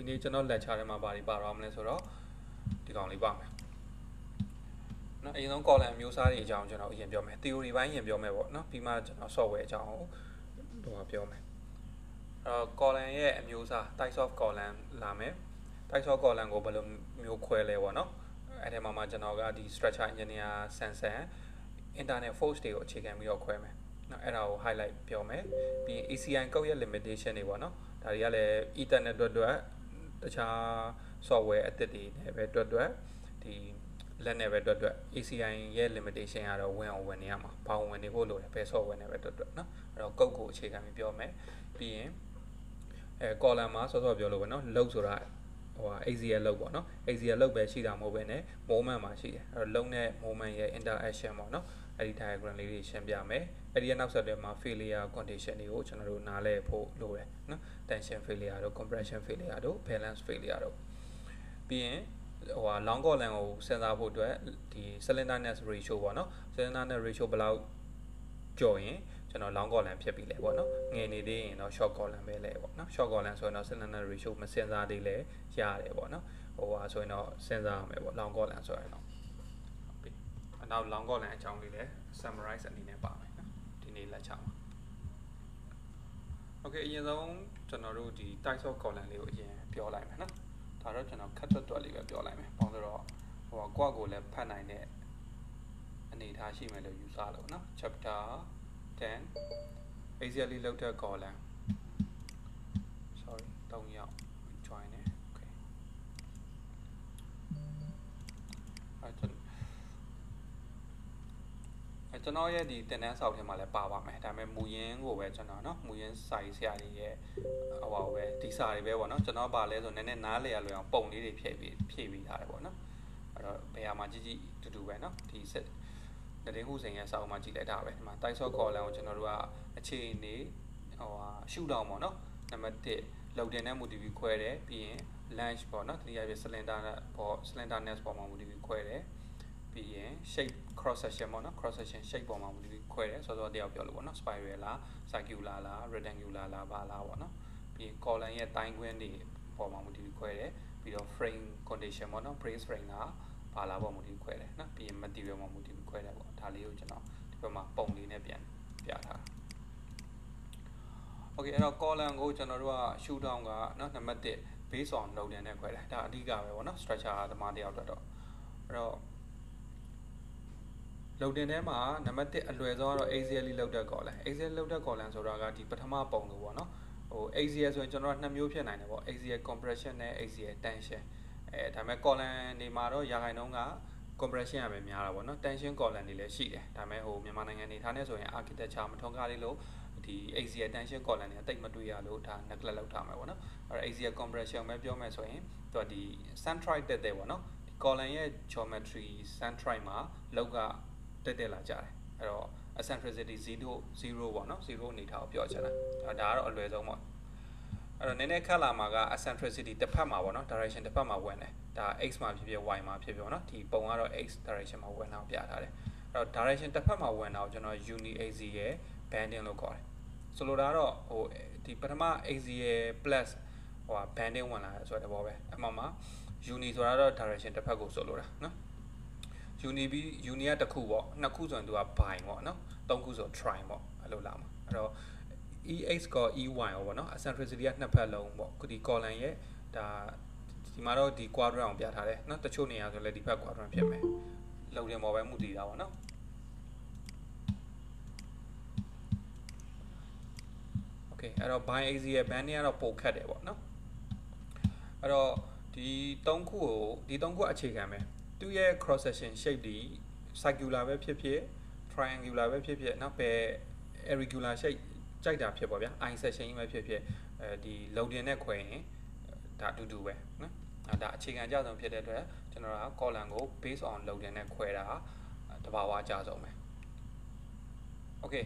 ဒီနေ့ကျွန်တော် lecture ထဲမှာဘာတွေပါတော့မလဲဆိုတော့ဒီကောင်လေးပါမယ်နော်အရင်ဆုံး column မျိုးစားတွေအကြောင်းကျွန်တော်အရင်ပြောမယ် theory ဘိုင်းရင်ပြောမယ်ပေါ့နော်ပြီးမှကျွန်တော် software အကြောင်းကိုဟိုပြောမယ်အဲ့တော့ column ရဲ့အမျိုးအစား types of column လာမယ် types of column ကိုဘယ်လိုမျိုးခွဲလဲပေါ့နော်အဲ့ဒီမှာမှကျွန်တော်ကဒီ structure engineer sensor internet force တွေကိုအခြေခံပြီးတော့ခွဲမယ်နော်အဲ့ဒါကို highlight ပြောမယ်ပြီးရင် ACI ကုတ်ရဲ့ limitation တွေပေါ့နော်ဒါတွေကလည်း ethernet အတွက်အတွက် တခြား software အသစ်တွေနဲ့ပဲအတွက်အတွက်ဒီလက်နဲ့ပဲအတွက်အတွက် ACI ရဲ့ limitation ကတော့ဝင်အောင်ဝင်နေရမှာဘာဝင်ဝင်နေဖို့လိုတယ်ဘယ် software နဲ့ပဲအတွက်အတွက်နော်အဲ့တော့ code ကိုအခြေခံပြီးပြောမယ်ပြီးရင်အဲ column မှာစောစောပြောလို့ပဲနော် load ဆိုတာ ဟိုဟာ ACL လောက်ပေါ့နော် ACL လောက်ပဲရှိတာမဟုတ်ဘဲနဲ့ moment မှာရှိတယ်အဲ့တော့ load နဲ့ moment ရဲ့ interaction ပေါ့နော်အဲ့ဒီ diagram လေးတွေရှင်းပြမယ်အဲ့ဒီရဲ့နောက်ဆက်တွဲမှာ failure condition တွေကိုကျွန်တော်တို့နားလည်ဖို့လိုတယ်နော် tension failure တို့ compression failure တို့ balance failure တို့ပြီးရင်ဟိုဟာ long column ကိုစဉ်းစားဖို့အတွက်ဒီ slenderness ratio ပေါ့နော် slenderness ratio ဘယ်လောက်ကျော်ရင် ကျွန်တော် long column ဖြစ်ပြီလေပေါ့နော်ငယ်နေသေးရင်တော့ short column ပဲလေပေါ့နော် short column ဆိုရင်တော့ slenderness ratio မစဉ်းစားသေးလဲရတယ်ပေါ့နော်ဟိုဟာဆိုရင်တော့စဉ်းစားရမယ်ပေါ့ long column ဆိုရင်တော့အနောက် long column အကြောင်းလေးလည်း summarize အနေနဲ့ပါမယ်နော်ဒီနေ့ lecture မှာ Okay အရင်ဆုံးကျွန်တော်တို့ဒီ types of column လေးကိုအရင်ပြောလိုက်မယ်နော်ဒါတော့ကျွန်တော်ခက်တွတ်တွတ်လေးပဲပြောလိုက်မယ်။ဘာလို့လဲဆိုတော့ဟိုကွက်ကိုလည်းဖတ်နိုင်တဲ့အနေအထားရှိမယ်လို့ယူဆလို့နော် chapter 10 basically လောက်တဲ့ column sorry 3ယောက် join နေ okay အဲကျွန်အဲကျွန်တော်ရဲ့ဒီတင်တန်းဆောက်ထဲမှာလည်းပါပါမယ်ဒါပေမဲ့မူရင်းကိုပဲကျွန်တော်เนาะမူရင်းစာရေးဆရာတွေရဲ့ဟိုပါပဲဒီစာတွေပဲပေါ့เนาะကျွန်တော်ပါလဲဆိုနည်းနည်းနားလည်ရလွယ်အောင်ပုံလေးတွေဖြည့်ပြီးဖြည့်ပြီးထားတယ်ပေါ့เนาะအဲ့တော့ဘယ်ဟာမှာကြီးကြီးတူတူပဲเนาะဒီစက် တည်ဟုစိန်ရဲ့စာအုပ်မှာကြည့်လိုက်တာပဲဒီမှာတိုက်ဆော့ကော်လန်ကိုကျွန်တော်တို့ကအခြေအနေဟိုဟာရှုတောင်းပေါ့နော်နံပါတ်1လောက်တင်တဲ့ MTV ခွဲတယ်ပြီးရင် lunch ပေါ့နော်တတိယပြ cylinder ပေါ့ cylinder nest ပေါ်မှာ MTV ခွဲတယ်ပြီးရင် shape cross section ပေါ့နော် cross section shape ပေါ်မှာ MTV ခွဲတယ်စောစောတယောက်ပြောလို့ပေါ့နော် spiral လား circular လား rectangular လားဘာလားပေါ့နော်ပြီးရင် column ရဲ့တိုင်းခွင်းတွေပေါ်မှာ MTV ခွဲတယ်ပြီးတော့ frame condition ပေါ့နော် brace frame က ဘာလားပေါ်မူတည်ခွဲတယ်နော်ပြီးရင် material မှာမူတည်ခွဲတယ်ပေါ့ဒါလေးကိုကျွန်တော်ဒီဘက်မှာပုံလေးနဲ့ပြန်ပြထားတာ Okay အဲ့တော့ column ကိုကျွန်တော်တို့က shoot down ကနော်နံပါတ်1 based on load နဲ့ခွဲတယ်ဒါအဓိကပဲပေါ့နော် structure သမားတယောက်တော့အဲ့တော့လုံတင်ထဲမှာနံပါတ်1အလွယ်ဆုံးကတော့ axially လောက်တဲ့ column axially လောက်တဲ့ column ဆိုတာကဒီပထမပုံလို့ပေါ့နော်ဟို axial ဆိုရင်ကျွန်တော်တို့နှစ်မျိုးဖြစ်နိုင်တယ်ပေါ့ axial compression နဲ့ axial tension အဲဒါပေမဲ့ column တွေမှာတော့ရာခိုင်နှုန်းက compression ရပဲများတာပေါ့နော် tension column တွေလည်းရှိတယ်ဒါပေမဲ့ဟိုမြန်မာနိုင်ငံနေထားနေဆိုရင် architecture မထွန်းကားလေးလို့ဒီ axial tension column တွေတိတ်မတွေ့ရလို့ဒါ neglect လုပ်ထားမှာပေါ့နော်အဲ axial compression ပဲပြောမယ်ဆိုရင်သူကဒီ centroid တက်တယ်ပေါ့နော်ဒီ column ရဲ့ geometry centroid မှာလောက်ကတက်တက်လာကြတယ်အဲ့တော့ eccentricity 0 0ပေါ့နော်0အနေထားကိုပြောချင်တာဒါကတော့အလွယ်ဆုံးပေါ့ အဲ့တော့နည်းနည်းခက်လာမှာက eccentricity တစ်ဖက်မှာပေါ့နော် direction တစ်ဖက်မှာဝင်တယ်ဒါ x မှာဖြစ်ဖြစ် y မှာဖြစ်ဖြစ်ပေါ့နော်ဒီပုံကတော့ x direction မှာဝင်အောင်ပြထားတယ်အဲ့တော့ direction တစ်ဖက်မှာဝင်တာကိုကျွန်တော် uni az ရဲ့ banding လို့ခေါ်တယ်ဆိုလိုတာကတော့ဟိုဒီပထမ az ရဲ့ plus ဟိုဟာ banding ဝင်လာဆိုတဲ့ဘောပဲအမှန်မှာ uni ဆိုတာတော့ direction တစ်ဖက်ကိုဆိုလိုတာနော် uni ပြီး uni ကတစ်ခုပေါ့နှစ်ခုဆိုရင်သူက bi ပေါ့နော်သုံးခုဆို tri ပေါ့အဲ့လိုလာမှာအဲ့တော့ ex ကော ey ရောပေါ့နော် eccentricity ကနှစ်ဖက်လုံးပေါ့ဒီ column ရဲ့ဒါဒီမှာတော့ဒီ quadrant အောင်ပြထားတယ်နော်တချို့နေရာဆိုလည်းဒီဘက် quadrant ဖြစ်မယ်လုံတင်ပေါ်ပဲမူတည်တာပေါ့နော် okay အဲ့တော့ bi ax ရဲ့ band ကတော့ပိုခတ်တယ်ပေါ့နော်အဲ့တော့ဒီ၃ခုကိုဒီ၃ခုအခြေခံပဲသူ့ရဲ့ cross section shape ဒီ circular ပဲဖြစ်ဖြစ် triangular ပဲဖြစ်ဖြစ်နောက်ပဲ irregular shape ကြိုက်တာဖြစ်ပါဗျာ i section ကြီးပဲဖြစ်ဖြစ်အဲဒီလုံတင်နဲ့ခွဲရင်ဒါအတူတူပဲနော်အဲဒါအခြေခံအကျဆုံးဖြစ်တဲ့အတွက်ကျွန်တော်က column ကို based on လုံတင်နဲ့ခွဲတာတဘာဝအကျဆုံးပဲ okay